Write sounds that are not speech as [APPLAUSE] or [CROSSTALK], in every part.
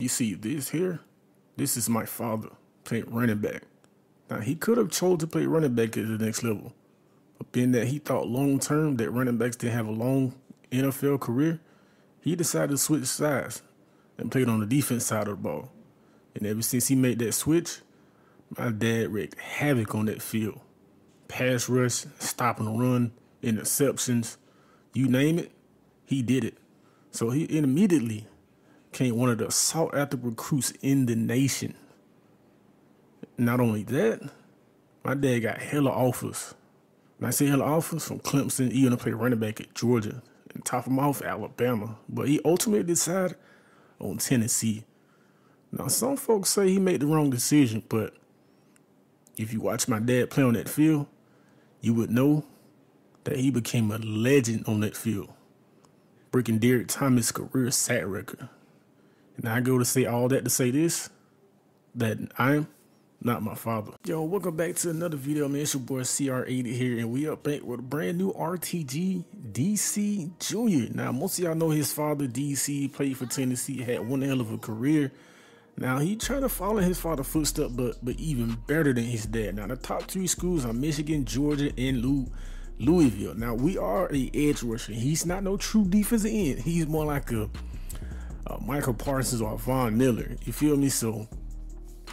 You see this here? This is my father playing running back. Now he could have chose to play running back at the next level, but being that he thought long term that running backs didn't have a long NFL career, he decided to switch sides and played on the defense side of the ball. And ever since he made that switch, my dad wreaked havoc on that field. Pass rush, stopping the run, interceptions, you name it, he did it. So he immediately became one of the sought after recruits in the nation. Not only that, my dad got hella offers. When I say hella offers from Clemson, even to play running back at Georgia, and top him off Alabama. But he ultimately decided on Tennessee. Now, some folks say he made the wrong decision, but if you watch my dad play on that field, you would know that he became a legend on that field, breaking Derrick Thomas' career sack record. And I go to say all that to say this that I'm not my father. Yo, welcome back to another video, man. It's your boy CR8 here, and we up with a brand new RTG DC Jr. Now, most of y'all know his father, DC, played for Tennessee, had one hell of a career. Now he trying to follow his father's footsteps, but but even better than his dad. Now the top three schools are Michigan, Georgia, and Lou, Louisville. Now we are a edge rusher. He's not no true defensive end. He's more like a, a Micah Parsons or Von Miller. You feel me? So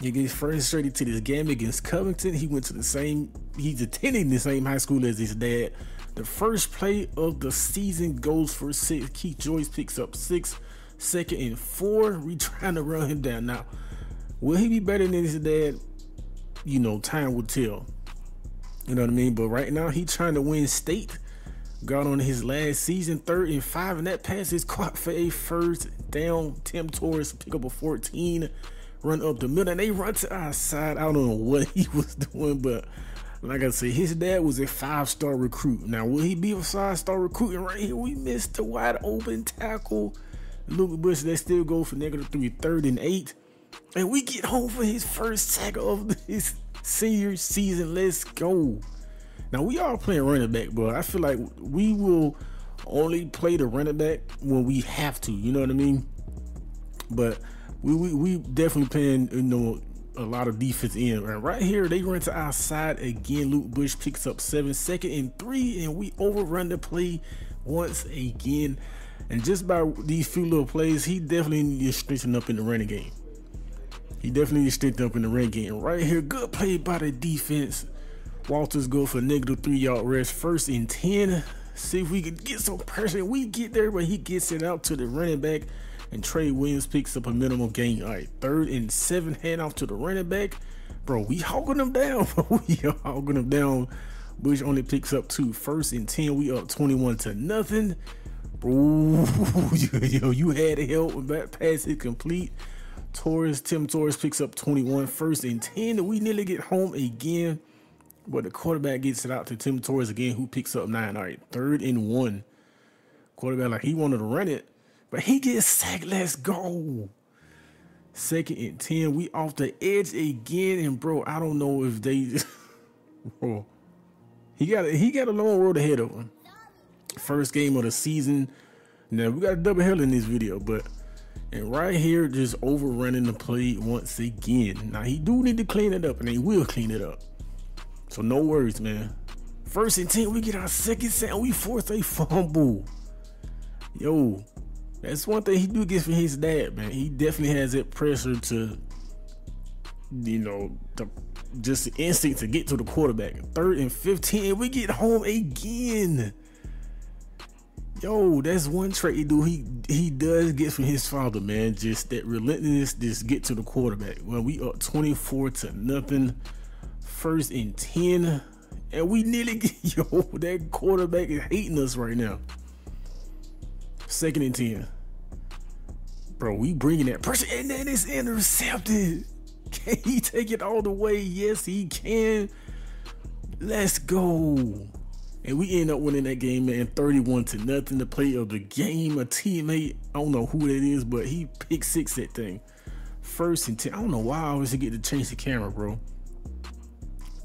he gets straight to this game against Covington. He went to the same. He's attending the same high school as his dad. The first play of the season goes for six. Keith Joyce picks up six second and four. [LAUGHS] We trying to run him down. Now, will he be better than his dad? You know, time will tell. You know what I mean? But right now, he trying to win state. Got on his last season, third and five, and that pass is caught for a first down. Tim Torres pick up a 14, run up the middle, and they run to our side. I don't know what [LAUGHS] he was doing, but like I said, his dad was a five star recruit. Now, will he be a five star recruit? And right here, we missed the wide open tackle Luke Bush, they still go for negative three, third and eight. And we get home for his first tackle of his senior season. Let's go. Now we are playing running back, but I feel like we will only play the running back when we have to. You know what I mean? But we we, we definitely playing you know a lot of defense in. And right here, they run to our side again. Luke Bush picks up seven, second and three, and we overrun the play once again. And just by these few little plays, he definitely to strengthen up in the running game. He definitely needs to up in the running game. Right here, good play by the defense. Walters go for negative three yard rest, first and 10. See if we can get some pressure. We get there, but he gets it out to the running back. And Trey Williams picks up a minimal gain. All right, third and seven, hand off to the running back. Bro, we hogging them down. [LAUGHS] we are hogging them down. Bush only picks up two. First and 10, we up 21 to nothing. Ooh, [LAUGHS] yo, you had help with that pass it complete. Torres, Tim Torres picks up 21 first and 10. We nearly get home again. But the quarterback gets it out to Tim Torres again, who picks up nine. All right, third and one. Quarterback like he wanted to run it, but he gets sacked. Let's go. Second and 10. We off the edge again. And bro, I don't know if they [LAUGHS] bro. He got he got a long road ahead of him first game of the season. Now we got a double header in this video, but and right here just overrunning the play once again. Now he do need to clean it up, and he will clean it up. So no worries, man. First and ten, we get our second set, we force a fumble. Yo, that's one thing he do get from his dad, man. He definitely has that pressure to, you know, to just the instinct to get to the quarterback. Third and 15, we get home again. Yo, that's one trait he do. He he does get from his father, man. Just that relentlessness, just get to the quarterback. Well, we up 24 to nothing. First and 10. And we nearly [LAUGHS] get yo, that quarterback is hating us right now. Second and 10. Bro, we bringing that pressure, and then it's intercepted. [LAUGHS] Can he take it all the way? Yes, he can. Let's go. And we end up winning that game, man, 31 to nothing. The play of the game, a teammate, I don't know who that is, but he picked six that thing. First and 10. I don't know why I always get to change the camera, bro.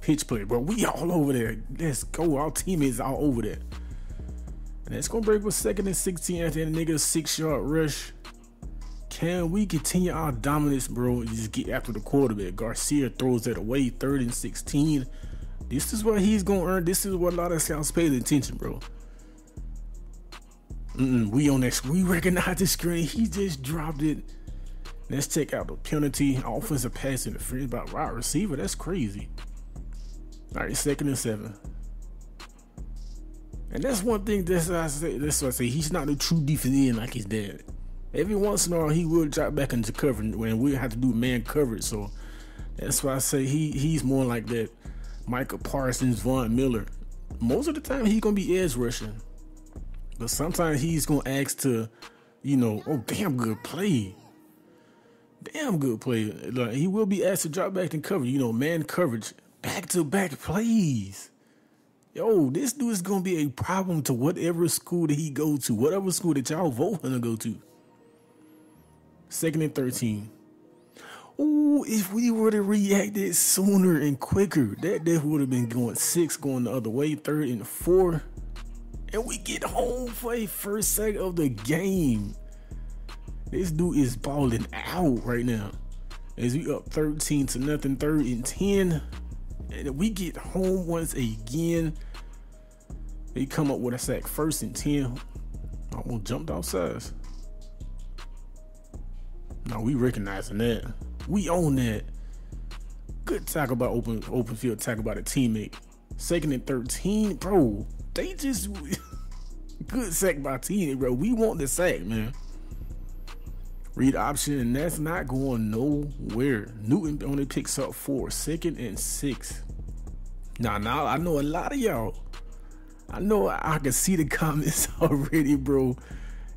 Pitch play, bro. We all over there. Let's go. Our teammates all over there. And that's gonna break with second and 16 after that nigga six yard rush. Can we continue our dominance, bro? And just get after the quarterback. Garcia throws that away, third and 16. This is what he's gonna earn. This is what a lot of scouts pay attention, bro. Mm-mm, we on that. We recognize the screen. He just dropped it. Let's check out the penalty. Offensive pass interference by wide receiver. That's crazy. All right, second and seven. And that's one thing that's I say that's what I say. He's not a true defensive end like his dad. Every once in a while he will drop back into cover when we have to do man coverage. So that's why I say he he's more like that Micah Parsons, Von Miller. Most of the time he's gonna be edge rushing. But sometimes he's gonna ask to, you know, oh damn good play. Damn good play. Like he will be asked to drop back and cover, you know, man coverage. Back to back plays yo, this dude is gonna be a problem to whatever school that he go to, whatever school that y'all vote him to go to. Second and 13. Ooh, if we would have reacted sooner and quicker, that that would have been going six, going the other way, third and four. And we get home for a first second of the game. This dude is balling out right now. As we up 13 to nothing, third and 10. And we get home once again. He come up with a sack first and 10. I almost jumped off sides. No, we recognizing that. We own that. Good tackle by open open field tackle by the teammate. Second and 13, bro. They just [LAUGHS] good sack by teammate, bro. We want the sack, man. Read option, and that's not going nowhere. Newton only picks up four, second and six. Now, now I know a lot of y'all I know I can see the [LAUGHS] comments already, bro.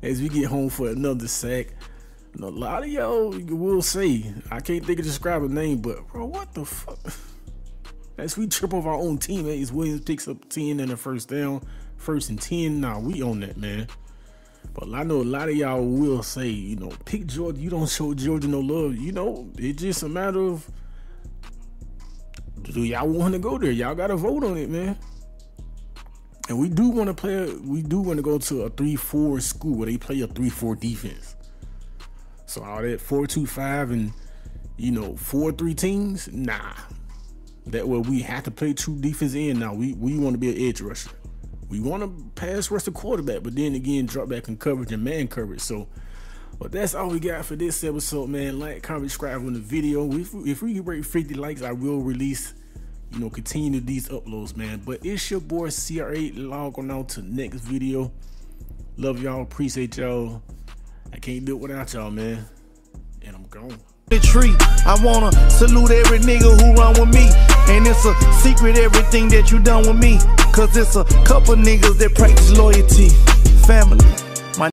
As we get home for another sack, and a lot of y'all will say, I can't think of describe a name, but bro, what the fuck? [LAUGHS] As we trip over our own teammates, Williams picks up 10 and a first down, first and 10. Nah, we on that, man. But I know a lot of y'all will say, you know, pick Georgia. You don't show Georgia no love. You know, it's just a matter of do y'all want to go there? Y'all got to vote on it, man. And we do want to play. We do want to go to a three-four school where they play a three-four defense. So all that four-two-five and you know four-three teams, nah. That way we have to play true defense in. Now we we want to be an edge rusher. We want to pass rush the quarterback, but then again drop back in coverage and man coverage. So. But that's all we got for this episode, man. Like, comment, subscribe on the video. If, if we break 50 likes, I will release you know, continue these uploads, man. But it's your boy CR8 logging on to next video. Love y'all, appreciate y'all. I can't do it without y'all, man. And I'm gone. The tree, I wanna salute every nigga who run with me. And it's a secret everything that you done with me. Cause it's a couple niggas that practice loyalty. Family.